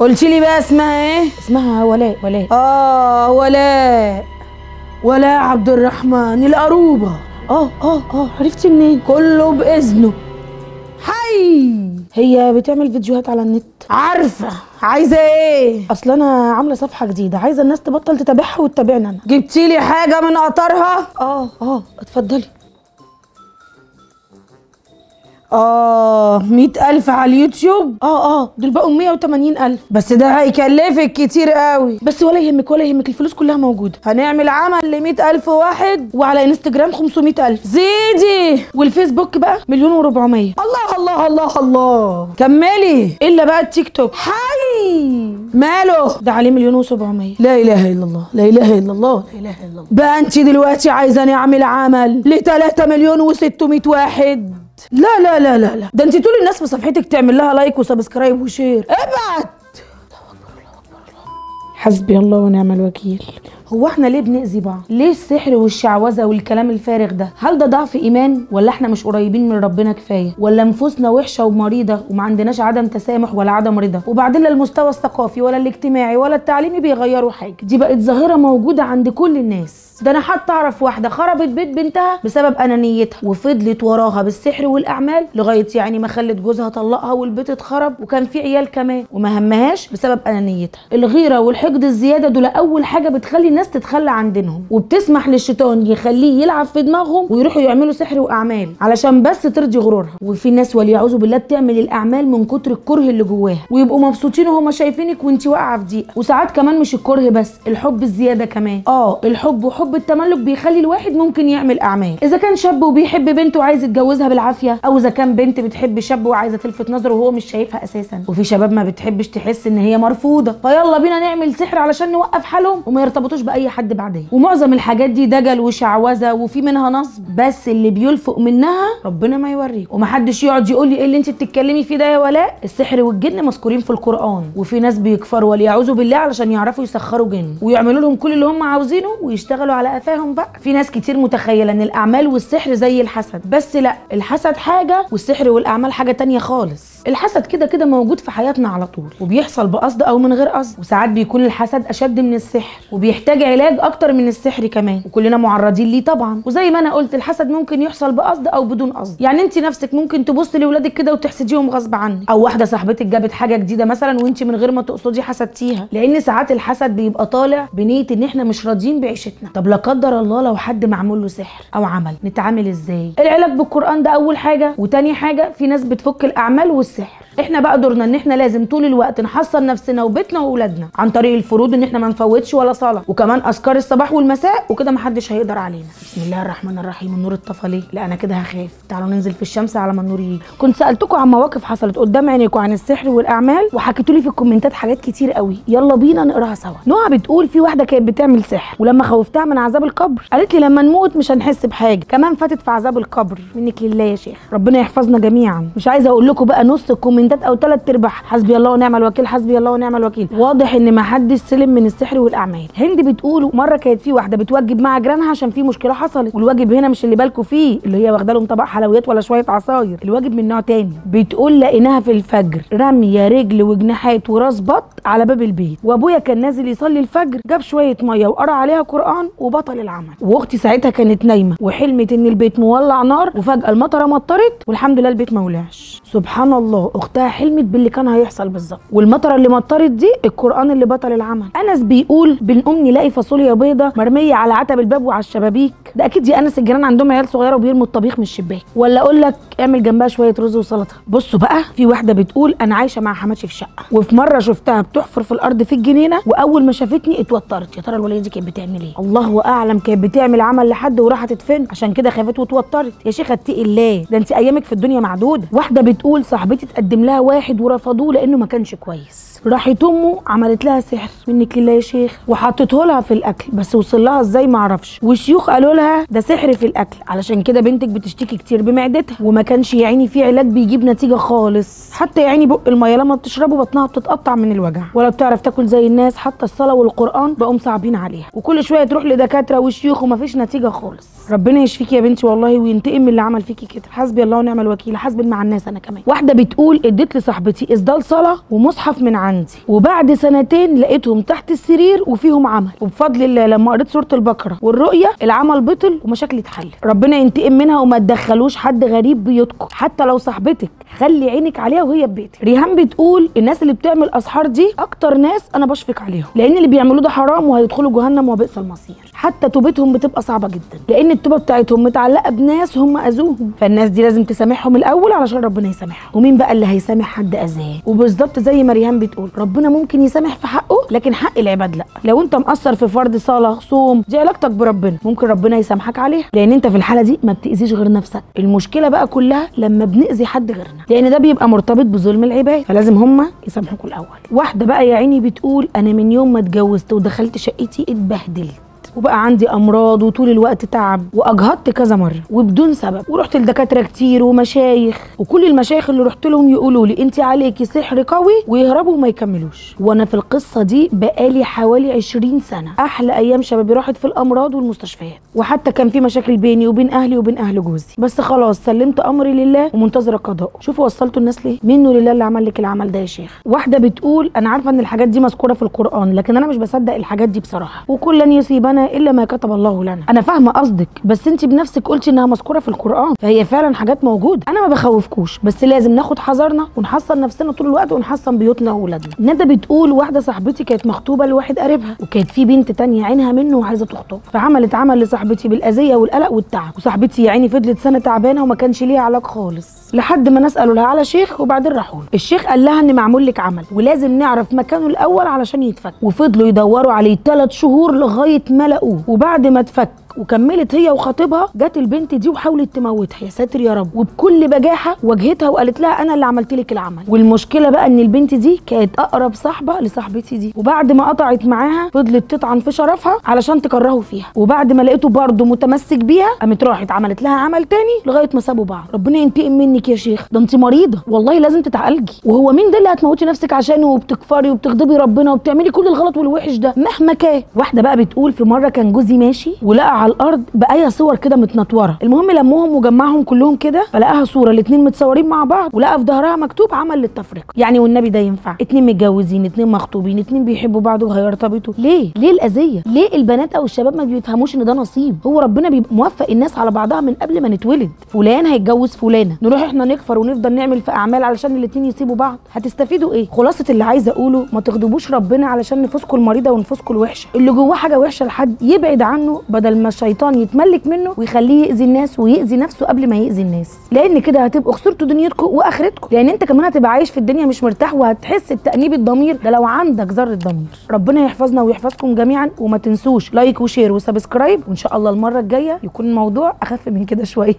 قلت لي بقى اسمها إيه؟ اسمها ولاء ولاء. آه ولاء. ولاء عبد الرحمن القروبة. آه آه آه. عرفتي منين؟ كله بإذنه. حي. هي بتعمل فيديوهات على النت. عارفة. عايزة إيه؟ أصل أنا عاملة صفحة جديدة. عايزة الناس تبطل تتابعها وتتابعني أنا. جبتي لي حاجة من قطرها؟ آه آه. اتفضلي. آه مئة ألف على اليوتيوب؟ آه آه دول بقوا 180 ألف. بس ده هيكلفك كتير قوي. بس ولا يهمك ولا يهمك الفلوس كلها موجودة. هنعمل عمل لمئة ألف واحد وعلى إنستجرام 500 ألف. زيدي! والفيسبوك بقى مليون و400 الله الله الله الله. كملي. إلا بقى التيك توك. حي! ماله؟ ده عليه مليون و700 لا إله إلا الله لا إله إلا الله لا إله إلا الله. بقى انت دلوقتي عايزه نعمل عمل ل 3 مليون و600 واحد. لا لا لا لا لا. ده انت طول الناس في صفحتك تعمل لها like و subscribe و share. ابعت. حسبي الله ونعم الوكيل. هو إحنا ليه بنأذي بعض؟ ليه السحر والشعوذة والكلام الفارغ ده؟ هل ده ضعف إيمان ولا إحنا مش قريبين من ربنا كفاية؟ ولا نفوسنا وحشة ومريضة وما عندناش عدم تسامح ولا عدم رضا؟ وبعدين لا المستوى الثقافي ولا الاجتماعي ولا التعليمي بيغيروا حاجة، دي بقت ظاهرة موجودة عند كل الناس. ده أنا حتى أعرف واحدة خربت بيت بنتها بسبب انانيتها وفضلت وراها بالسحر والأعمال لغاية يعني ما خلت جوزها طلقها والبيت اتخرب وكان في عيال كمان وما همهاش بسبب انانيتها الغيرة والحقد الزيادة دول أول حاجة بتخلي الناس تتخلى عن دينهم وبتسمح للشيطان يخليه يلعب في دماغهم ويروحوا يعملوا سحر وأعمال علشان بس ترضي غرورها. وفي ناس واليعوذ بالله بتعمل الأعمال من كتر الكره اللي جواها ويبقوا مبسوطين وهما شايفينك وانت واقعة في ضيقه وساعات كمان مش الكره بس الحب الزيادة كمان. آه الحب وحب التملك بيخلي الواحد ممكن يعمل أعمال. إذا كان شاب وبيحب بنت وعايز يتجوزها بالعافية أو إذا كان بنت بتحب شاب وعايزة تلفت نظره وهو مش شايفها أساسا. وفي شباب ما بتحبش تحس إن هي مرفوضة. فيلا بينا نعمل سحر علشان نوقف حالهم وما يرتبطوش بأي حد بعدين ومعظم الحاجات دي دجل وشعوذة وفي منها نصب بس اللي بيلفق منها ربنا ما يوريك. ومحدش يقعد يقول لي إيه اللي انت بتتكلمي فيه ده يا ولاء؟ السحر والجن مذكورين في القرآن. وفي ناس بيكفروا وليعوذوا بالله علشان يعرفوا يسخروا جن. ويعملوا لهم كل اللي هم عاوزينه ويشتغلوا على قفاهم بقى. في ناس كتير متخيلة إن الأعمال والسحر زي الحسد. بس لأ الحسد حاجة والسحر والأعمال حاجة تانية خالص. الحسد كده كده موجود في حياتنا على طول وبيحصل بقصد أو من غير قصد. وساعات بيكون الحسد أشد من السحر وبيحتاج علاج أكتر من السحر كمان. وكلنا معرضين ليه طبعا. وزي ما أنا قلت الحسد ممكن يحصل بقصد أو بدون قصد. يعني انت نفسك ممكن تبصي لاولادك كده وتحسديهم غصب عنك. أو واحدة صاحبتك جابت حاجة جديدة مثلا وانت من غير ما تقصدي حسدتيها لأن ساعات الحسد بيبقى طالع بنية إن إحنا مش راضيين بعيشتنا. طب لا قدر الله لو حد معمول له سحر أو عمل. نتعامل إزاي؟ العلاج بالقرآن ده أول حاجة. وتاني حاجة في ناس بتفك الأعمال والسحر. إحنا بقى دورنا إن إحنا لازم طول الوقت نحصن نفسنا وبيتنا واولادنا عن طريق الفروض إن إحنا ما نفوتش ولا صلاة. وكمان أذكار الصباح والمساء وكده محدش هيقدر علينا. بسم الله الرحمن الرحيم النور اتطفى ليه لا أنا كده هخاف. تعالوا ننزل في الشمس على ما النور يجي. كنت سألتكم عن مواقف حصلت قدام عينيكم عن السحر والأعمال وحكيتوا لي في الكومنتات حاجات كتير قوي. يلا بينا نقراها سوا. نوع بتقول في واحدة كانت بتعمل سحر ولما خوفتها من عذاب القبر قالت لي لما نموت مش هنحس بحاجة كمان فاتت في عذاب القبر. منك لله يا شيخ. ربنا يحفظنا جميعا. مش عايزة أقول لكم بقى نص الكومنتات أو ثلاث ارباع حسبي الله ونعم الوكيل حسبي الله ونعم الوكيل. واضح إن ما حدش سلم من السحر والأعمال. هند بتقول مرة كانت في واحدة بتوجب مع جيرانها عشان في مشكلة حصلت. والواجب هنا مش اللي بالكم فيه اللي هي واخده لهم طبق حلويات ولا شوية عصاير. الواجب من نوع تاني. بتقول لقيناها في الفجر. رميه رجل وجناحات وراس بط على باب البيت. وأبويا كان نازل يصلي الفجر جاب شوية مية وقرأ عليها قرآن وبطل العمل. وأختي ساعتها كانت نايمة وحلمت إن البيت مولع نار وفجأة المطرة مطرت والحمد لله البيت ما ولعش. سبحان الله أختها حلمت باللي كان هيحصل بالظبط. والمطرة اللي مطرت دي القرآن اللي بطل العمل. أنس بيقول بنقوم نلاقي فاصوليا بيضة مرمية على عتب الباب وعلى الشبابيك. ده أكيد يا أنس الجيران عندهم عيال صغيرة وبيرموا الطبيخ من الشباك. ولا أقول لك اعمل جنبها شوية رز وسلطة. بصوا بقى في واحدة بتقول أنا عايشة مع حماتي في شقة وفي مرة شفتها بتحفر في الأرض في الجنينة وأول ما شافتني اتوترت. يا ترى الولية دي كانت بتعمل إيه؟ الله أعلم كانت بتعمل عمل لحد وراحت تدفن عشان كده خافت واتوترت يا شيخة اتقي الله ده أنت أيامك في الدنيا معدودة. واحدة بتقول صاحبتي تقدم لها واحد ورفضوه لأنه ما كانش كويس. راحت أمه عملت لها سحر. منك لله يا شيخ. وحطته لها في الأكل بس وصل لها إزاي ما أعرفش. والشيوخ قالوا لها ده سحر في الأكل. علشان كده بنتك بتشتكي كتير بمعدتها وما كانش يا عيني في علاج بيجيب نتيجة خالص. حتى يا عيني بق المية لما بتشربه بطنها بتتقطع من الوجع. ولا بتعرف تاكل زي الناس حتى الصلاة والقرآن بقوا صعبين عليها. وكل شوية تروح لدكاترة وشيوخ ومفيش نتيجة خالص. ربنا يشفيك يا بنتي والله وينتقم من اللي عمل فيكي كده. حسبي الله ونعم الوكيل حسب مع الناس أنا كمان. واحدة بتقول اديت لصاحبتي اصدال صلاة ومصحف من عندي. وبعد سنتين لقيتهم تحت السرير وفيهم عمل. وبفضل الله لما قريت سورة البقرة والرؤيه العمل بطل ومشاكلي اتحلت ربنا ينتقم منها وما تدخلوش حد غريب بيوتكم. حتى لو صاحبتك خلي عينك عليها وهي في بيتك. ريهام بتقول الناس اللي بتعمل أسحار دي أكتر ناس أنا بشفق عليهم لأن اللي بيعملوه ده حرام وهيدخلوا جهنم وبئس المصير. حتى توبتهم بتبقى صعبة جدا لأن التوبة بتاعتهم متعلقة بناس هم أذوهم. فالناس دي لازم تسامحهم الأول علشان ربنا يسامحهم. ومين بقى اللي هيسامح حد أذاه؟ وبالظبط زي ما ريهام بتقول ربنا ممكن يسامح في حقه لكن حق العباد لأ. لو أنت مقصر في فرض صلاة صوم دي علاقتك بربنا ممكن ربنا يسامحك عليها. لأن أنت في الحالة دي ما بتأذيش غير نفسك. المشكلة بقى كلها لما بنأذي حد غيرنا. لأن ده بيبقى مرتبط بظلم العباد فلازم هم يسامحوكوا الأول. واحدة بقى يا عيني بتقول أنا من يوم ما اتجوزت ودخلت شقتي اتبهدلت. وبقى عندي أمراض وطول الوقت تعب وأجهضت كذا مرة وبدون سبب ورحت لدكاترة كتير ومشايخ وكل المشايخ اللي رحت لهم يقولوا لي انت عليكي سحر قوي ويهربوا وما يكملوش وأنا في القصة دي بقالي حوالي 20 سنة أحلى أيام شبابي راحت في الأمراض والمستشفيات وحتى كان في مشاكل بيني وبين أهلي وبين أهل جوزي بس خلاص سلمت أمري لله ومنتظرة قضاءه شوفوا وصلتوا الناس ليه؟ منه لله اللي عمل لك العمل ده يا شيخ واحدة بتقول أنا عارفة إن الحاجات دي مذكورة في القرآن لكن أنا مش بصدق الحاجات دي بصراحة وكل لن إلا ما كتب الله لنا. أنا فاهمة قصدك بس أنت بنفسك قلتي إنها مذكورة في القرآن فهي فعلا حاجات موجودة. أنا ما بخوفكوش بس لازم ناخد حذرنا ونحصن نفسنا طول الوقت ونحصن بيوتنا وأولادنا. ندى بتقول واحدة صاحبتي كانت مخطوبة لواحد قريبها وكانت في بنت تانية عينها منه وعايزة تخطب. فعملت عمل لصاحبتي بالأذية والقلق والتعب. وصاحبتي يا عيني فضلت سنة تعبانة وما كانش ليها علاج خالص. لحد ما ناس قالوا لها على شيخ وبعدين راحوا الشيخ قال لها إن معمول لك عمل ولازم نعرف مكانه الأول علشان يتفك. وفضلوا يدوروا عليه ثلاث شهور لغاية ما لقوه وبعد ما اتفك وكملت هي وخطيبها جت البنت دي وحاولت تموتها. يا ساتر يا رب. وبكل بجاحة واجهتها وقالت لها أنا اللي عملت لك العمل. والمشكلة بقى إن البنت دي كانت أقرب صاحبة لصاحبتي دي. وبعد ما قطعت معاها فضلت تطعن في شرفها علشان تكرهه فيها. وبعد ما لقيته برضه متمسك بيها قامت راحت عملت لها عمل تاني لغاية ما سابوا بعض. ربنا ينتقم منك يا شيخ. ده انت مريضة. والله لازم تتعالجي. وهو مين ده اللي هتموتي نفسك عشانه وبتكفري وبتغضبي ربنا وبتعملي كل الغلط والوحش ده؟ مهما كان. واحدة بقى بتقول في مرة كان جوزي ماشي ولقى على الأرض بقايا صور كده متنطورة. المهم لمهم وجمعهم كلهم كده فلقاها صورة الاتنين متصورين مع بعض ولقى في ظهرها مكتوب عمل للتفرقة. يعني والنبي ده ينفع؟ اتنين متجوزين اتنين مخطوبين اتنين بيحبوا بعض وهيرتبطوا ليه؟ ليه الأذية؟ ليه البنات أو الشباب ما بيفهموش إن ده نصيب؟ هو ربنا بيبقى موفق الناس على بعضها من قبل ما نتولد. فلان هيتجوز فلانة. نروح إحنا نكفر ونفضل نعمل في أعمال علشان الاتنين يسيبوا بعض. هتستفيدوا إيه؟ خلاصة اللي عايزة أقوله ما تغضبوش ربنا علشان نفوسكم المريضة ونفوسكم الوحشة. اللي جواه حاجة وحشة لحد يبعد عنه بدل ما الشيطان يتملك منه ويخليه يأذي الناس ويأذي نفسه قبل ما يأذي الناس. لأن كده هتبقوا خسرتوا دنيتكم وآخرتكم. لأن أنت كمان هتبقى عايش في الدنيا مش مرتاح وهتحس بتأنيب الضمير. ده لو عندك ذره ضمير ربنا يحفظنا ويحفظكم جميعا وما تنسوش like و share و subscribe وإن شاء الله المرة الجاية يكون الموضوع أخف من كده شوية.